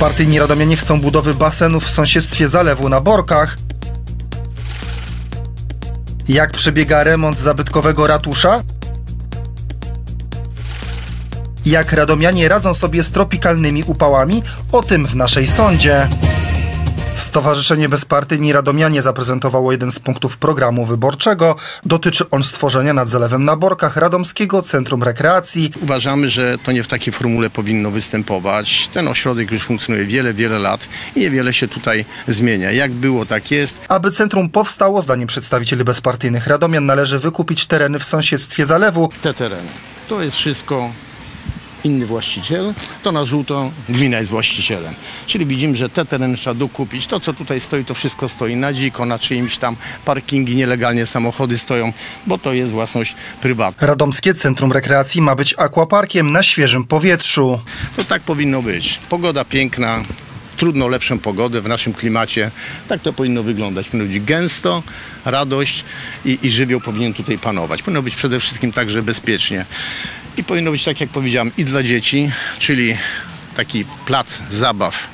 Bezpartyjni radomianie chcą budowy basenów w sąsiedztwie zalewu na Borkach. Jak przebiega remont zabytkowego ratusza? Jak radomianie radzą sobie z tropikalnymi upałami? O tym w naszej sądzie. Stowarzyszenie Bezpartyjni Radomianie zaprezentowało jeden z punktów programu wyborczego. Dotyczy on stworzenia nad Zalewem na Borkach Radomskiego Centrum Rekreacji. Uważamy, że to nie w takiej formule powinno występować. Ten ośrodek już funkcjonuje wiele, wiele lat i niewiele się tutaj zmienia. Jak było, tak jest. Aby centrum powstało, zdaniem przedstawicieli bezpartyjnych Radomian, należy wykupić tereny w sąsiedztwie zalewu. Te tereny. To jest wszystko inny właściciel. To na żółto gmina jest właścicielem. Czyli widzimy, że te tereny trzeba dokupić. To, co tutaj stoi, to wszystko stoi na dziko, na czyimś tam parkingi, nielegalnie samochody stoją, bo to jest własność prywatna. Radomskie Centrum Rekreacji ma być aquaparkiem na świeżym powietrzu. To tak powinno być. Pogoda piękna, trudno lepszą pogodę w naszym klimacie. Tak to powinno wyglądać. Powinno być gęsto, radość i, i żywioł powinien tutaj panować. Powinno być przede wszystkim także bezpiecznie. I powinno być tak, jak powiedziałem, i dla dzieci, czyli taki plac zabaw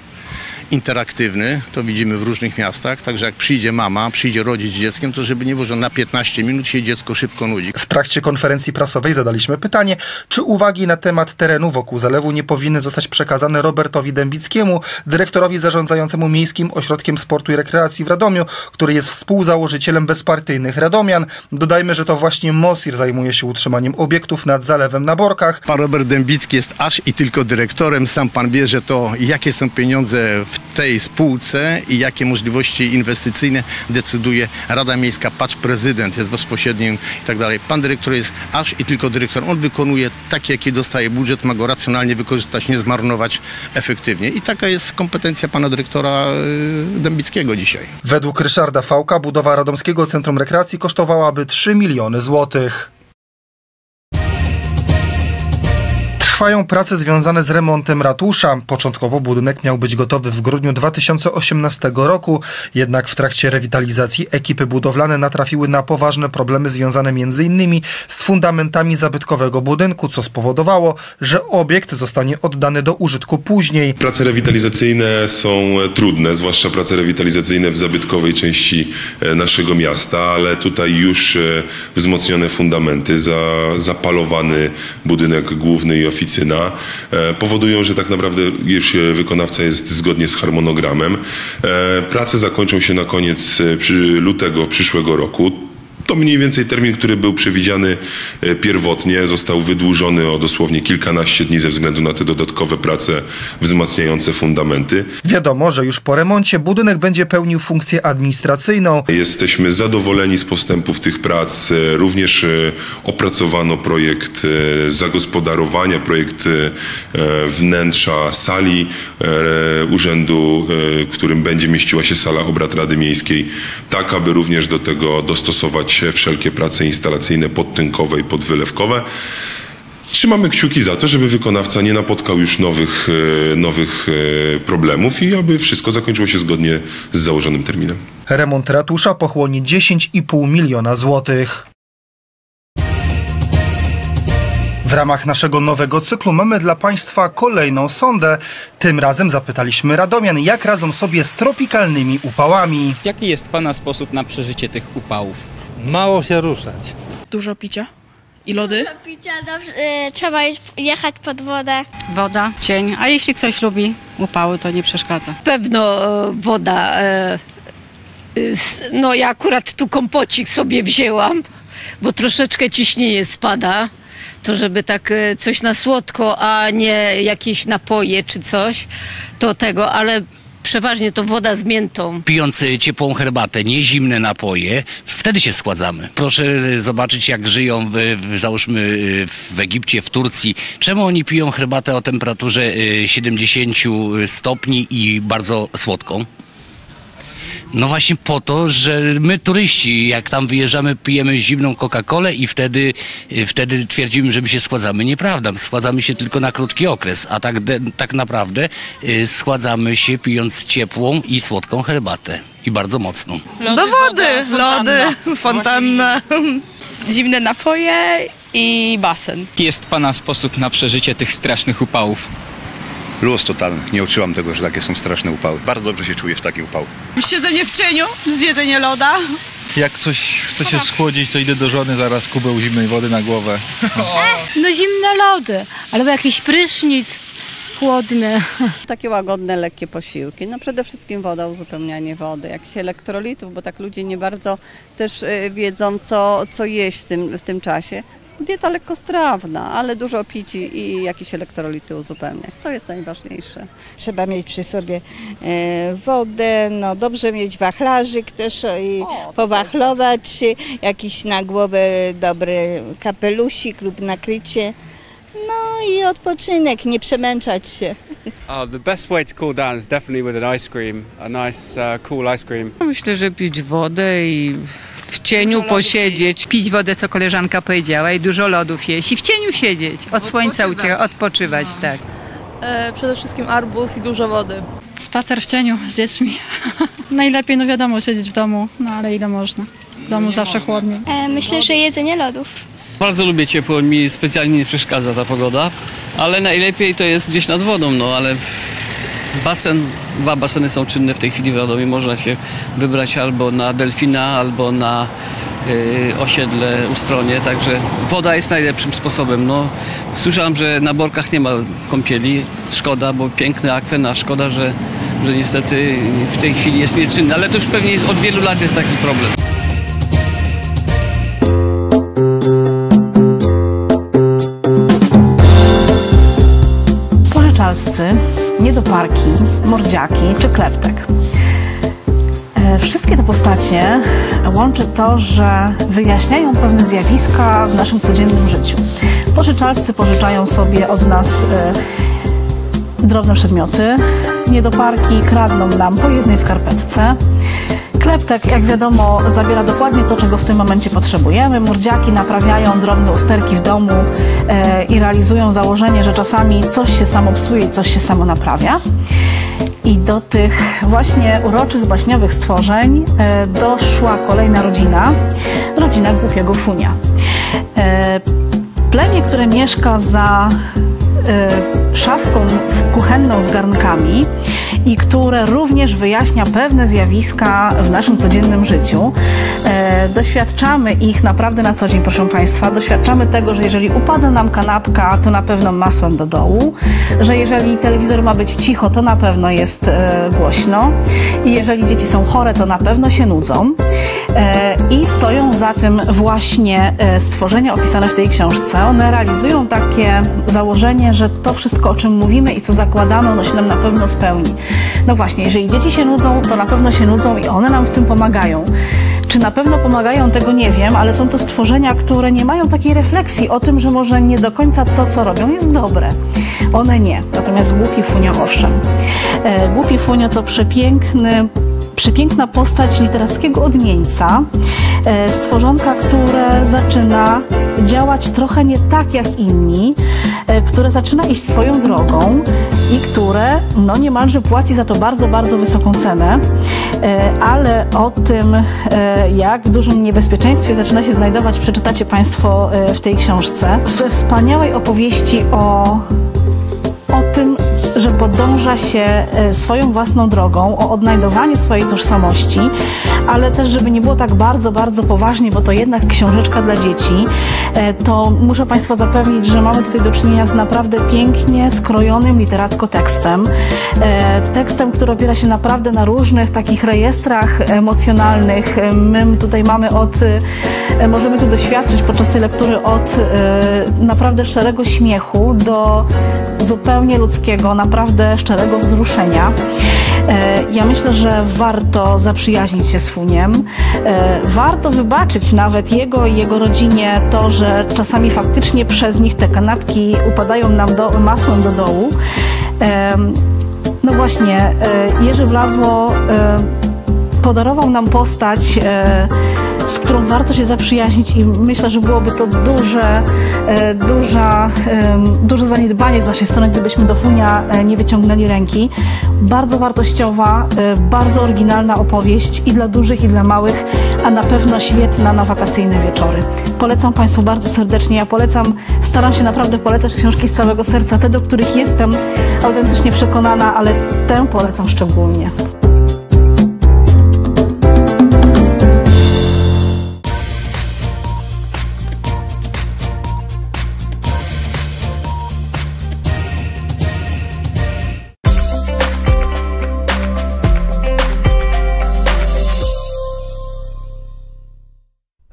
interaktywny, to widzimy w różnych miastach, także jak przyjdzie mama, przyjdzie rodzic z dzieckiem, to żeby nie było, że na 15 minut się dziecko szybko nudzi. W trakcie konferencji prasowej zadaliśmy pytanie, czy uwagi na temat terenu wokół zalewu nie powinny zostać przekazane Robertowi Dębickiemu, dyrektorowi zarządzającemu Miejskim Ośrodkiem Sportu i Rekreacji w Radomiu, który jest współzałożycielem bezpartyjnych Radomian. Dodajmy, że to właśnie Mosir zajmuje się utrzymaniem obiektów nad zalewem na Borkach. Pan Robert Dębicki jest aż i tylko dyrektorem. Sam pan wie, że to jakie są pieniądze w tej spółce i jakie możliwości inwestycyjne decyduje Rada Miejska, patrz prezydent jest bezpośrednim i tak dalej. Pan dyrektor jest aż i tylko dyrektorem. On wykonuje tak, jaki dostaje budżet, ma go racjonalnie wykorzystać, nie zmarnować efektywnie. I taka jest kompetencja pana dyrektora y, Dębickiego dzisiaj. Według Ryszarda Fałka budowa Radomskiego Centrum Rekreacji kosztowałaby 3 miliony złotych. Trwają prace związane z remontem ratusza. Początkowo budynek miał być gotowy w grudniu 2018 roku, jednak w trakcie rewitalizacji ekipy budowlane natrafiły na poważne problemy związane m.in. z fundamentami zabytkowego budynku, co spowodowało, że obiekt zostanie oddany do użytku później. Prace rewitalizacyjne są trudne, zwłaszcza prace rewitalizacyjne w zabytkowej części e, naszego miasta, ale tutaj już e, wzmocnione fundamenty, za, zapalowany budynek główny i oficyna e, powodują, że tak naprawdę już e, wykonawca jest zgodnie z harmonogramem. E, Prace zakończą się na koniec lutego przyszłego roku. To mniej więcej termin, który był przewidziany e, pierwotnie, został wydłużony o dosłownie kilkanaście dni ze względu na te dodatkowe prace wzmacniające fundamenty. Wiadomo, że już po remoncie budynek będzie pełnił funkcję administracyjną. Jesteśmy zadowoleni z postępów tych prac. E, Również e, opracowano projekt zagospodarowania, projekt wnętrza sali urzędu, którym będzie mieściła się sala obrad Rady Miejskiej, tak aby również do tego dostosować wszelkie prace instalacyjne podtynkowe i podwylewkowe. Trzymamy kciuki za to, żeby wykonawca nie napotkał już nowych, e, nowych e, problemów i aby wszystko zakończyło się zgodnie z założonym terminem. Remont ratusza pochłonie 10,5 miliona złotych. W ramach naszego nowego cyklu mamy dla Państwa kolejną sondę. Tym razem zapytaliśmy Radomian, jak radzą sobie z tropikalnymi upałami. Jaki jest Pana sposób na przeżycie tych upałów? Mało się ruszać. Dużo picia i lody. Do picia dobrze, e, trzeba jeść- jechać pod wodę. Woda, cień, a jeśli ktoś lubi upały, to nie przeszkadza. pewno e, woda. e, s- No ja akurat tu kompocik sobie wzięłam, bo troszeczkę ciśnienie spada. To żeby tak e, coś na słodko, a nie jakieś napoje czy coś, to tego, ale przeważnie to woda z miętą. pijąc y, ciepłą herbatę, nie zimne napoje, wtedy się schładzamy. Proszę y, zobaczyć, jak żyją, w, załóżmy, y, w Egipcie, w Turcji. Czemu oni piją herbatę o temperaturze y, 70 stopni i bardzo słodką? No właśnie po to, że my turyści, jak tam wyjeżdżamy, pijemy zimną Coca-Colę i wtedy, y, wtedy twierdzimy, że my się schładzamy. Nieprawda, schładzamy się tylko na krótki okres, a tak, de, tak naprawdę y, schładzamy się pijąc ciepłą i słodką herbatę. I bardzo mocną. Do wody, lody, fontanna. Zimne napoje i basen. Jaki jest Pana sposób na przeżycie tych strasznych upałów? Luz totalny. Nie uczyłam tego, że takie są straszne upały. Bardzo dobrze się czuję w takich upałach. Siedzenie w cieniu, zjedzenie loda. Jak coś chce się schłodzić, to idę do żony zaraz kubeł zimnej wody na głowę. No zimne lody, albo jakiś prysznic chłodny. Takie łagodne, lekkie posiłki. No przede wszystkim woda, uzupełnianie wody, jakichś elektrolitów, bo tak ludzie nie bardzo też y, wiedzą, co, co jeść w tym, w tym czasie. Dieta lekkostrawna, ale dużo pić i jakieś elektrolity uzupełniać. To jest najważniejsze. Trzeba mieć przy sobie e, wodę, no dobrze mieć wachlarzyk też i powachlować się, jakiś na głowę dobry kapelusik lub nakrycie. No i odpoczynek, nie przemęczać się. Uh, the best way to cool down is definitely with an ice cream, a nice uh, cool ice cream. Myślę, że pić wodę i cieniu posiedzieć. Pić wodę, co koleżanka powiedziała i dużo lodów jeść i w cieniu siedzieć. Od słońca uciekać, odpoczywać, tak. przede wszystkim arbuz i dużo wody. Spacer w cieniu z dziećmi. Najlepiej, no wiadomo, siedzieć w domu, no ale ile można. W domu zawsze chłodniej. myślę, że jedzenie lodów. Bardzo lubię ciepło, mi specjalnie nie przeszkadza ta pogoda, ale najlepiej to jest gdzieś nad wodą, no ale basen, dwa baseny są czynne w tej chwili w Radomiu, można się wybrać albo na Delfina, albo na y, osiedle Ustronie, także woda jest najlepszym sposobem. No, słyszałem, że na Borkach nie ma kąpieli, szkoda, bo piękny akwen, a szkoda, że, że niestety w tej chwili jest nieczynny, ale to już pewnie jest, od wielu lat jest taki problem. Pożyczalscy, niedoparki, mordziaki czy kleptek. E, Wszystkie te postacie łączy to, że wyjaśniają pewne zjawiska w naszym codziennym życiu. Pożyczalscy pożyczają sobie od nas e, drobne przedmioty, niedoparki kradną nam po jednej skarpetce. Kleptek, jak wiadomo, zabiera dokładnie to, czego w tym momencie potrzebujemy. Murdziaki naprawiają drobne usterki w domu e, i realizują założenie, że czasami coś się samo psuje i coś się samo naprawia. I do tych właśnie uroczych, baśniowych stworzeń e, doszła kolejna rodzina, rodzina głupiego funia. E, plemię, które mieszka za e, szafką kuchenną z garnkami i które również wyjaśnia pewne zjawiska w naszym codziennym życiu. E, doświadczamy ich naprawdę na co dzień, proszę Państwa. Doświadczamy tego, że jeżeli upada nam kanapka, to na pewno masłem do dołu, że jeżeli telewizor ma być cicho, to na pewno jest e, głośno i jeżeli dzieci są chore, to na pewno się nudzą. E, I stoją za tym właśnie e, stworzenia opisane w tej książce. One realizują takie założenie, że to wszystko, o czym mówimy i co zakładamy, ono się nam na pewno spełni. No właśnie, jeżeli dzieci się nudzą, to na pewno się nudzą i one nam w tym pomagają. Czy na pewno pomagają, tego nie wiem, ale są to stworzenia, które nie mają takiej refleksji o tym, że może nie do końca to, co robią, jest dobre. One nie. Natomiast głupi funio owszem. E, głupi funio to przepiękny przepiękna postać literackiego odmieńca, e, stworzonka, które zaczyna działać trochę nie tak jak inni, e, które zaczyna iść swoją drogą i które no niemalże płaci za to bardzo, bardzo wysoką cenę, E, ale o tym, jak w dużym niebezpieczeństwie zaczyna się znajdować, przeczytacie Państwo w tej książce. We wspaniałej opowieści o że podąża się e, swoją własną drogą, o odnajdowaniu swojej tożsamości, ale też, żeby nie było tak bardzo, bardzo poważnie, bo to jednak książeczka dla dzieci, e, to muszę Państwa zapewnić, że mamy tutaj do czynienia z naprawdę pięknie skrojonym literacko tekstem. E, Tekstem, który opiera się naprawdę na różnych takich rejestrach emocjonalnych. My tutaj mamy od, możemy tu doświadczyć podczas tej lektury od naprawdę szczerego śmiechu do zupełnie ludzkiego, naprawdę szczerego wzruszenia. E, Ja myślę, że warto zaprzyjaźnić się z Funiem. E, Warto wybaczyć nawet jego i jego rodzinie to, że czasami faktycznie przez nich te kanapki upadają nam do, masłem do dołu. Em, No właśnie, e, Jerzy Wlazło e, podarował nam postać e, z którą warto się zaprzyjaźnić i myślę, że byłoby to duże, e, duża, duże zaniedbanie z naszej strony, gdybyśmy do Funia e, nie wyciągnęli ręki. Bardzo wartościowa, e, bardzo oryginalna opowieść i dla dużych, i dla małych, a na pewno świetna na wakacyjne wieczory. Polecam Państwu bardzo serdecznie. Ja polecam, staram się naprawdę polecać książki z całego serca, te, do których jestem autentycznie przekonana, ale tę polecam szczególnie.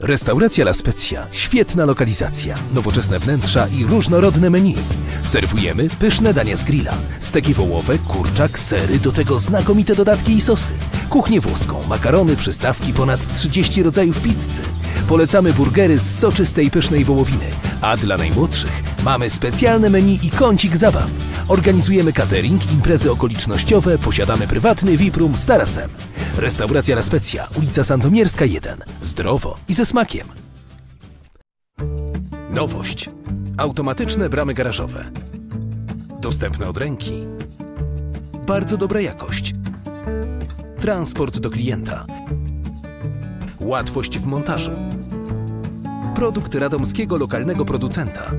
Restauracja La Spezia. Świetna lokalizacja, nowoczesne wnętrza i różnorodne menu. Serwujemy pyszne dania z grilla. Steki wołowe, kurczak, sery, do tego znakomite dodatki i sosy. Kuchnię włoską, makarony, przystawki, ponad 30 rodzajów pizzy. Polecamy burgery z soczystej pysznej wołowiny. A dla najmłodszych mamy specjalne menu i kącik zabaw. Organizujemy catering, imprezy okolicznościowe, posiadamy prywatny VIP room z tarasem. Restauracja La Spezia, ulica Sandomierska 1. Zdrowo i ze smakiem. Nowość. Automatyczne bramy garażowe. Dostępne od ręki. Bardzo dobra jakość. Transport do klienta. Łatwość w montażu. Produkt radomskiego lokalnego producenta.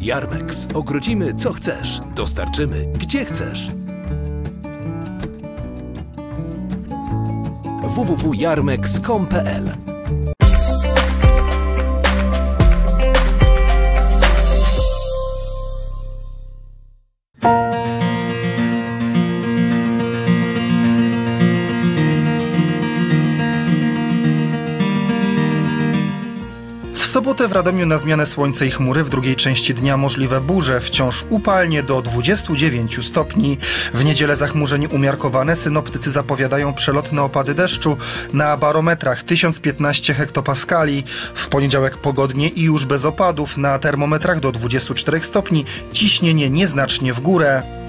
Jarmex. Ogrodzimy co chcesz. Dostarczymy gdzie chcesz. www.jarmex.com.pl sobotę w Radomiu na zmianę słońce i chmury, w drugiej części dnia możliwe burze, wciąż upalnie do 29 stopni. W niedzielę zachmurzenie umiarkowane, synoptycy zapowiadają przelotne opady deszczu na barometrach 1015 hektopaskali. W poniedziałek pogodnie i już bez opadów, na termometrach do 24 stopni, ciśnienie nieznacznie w górę.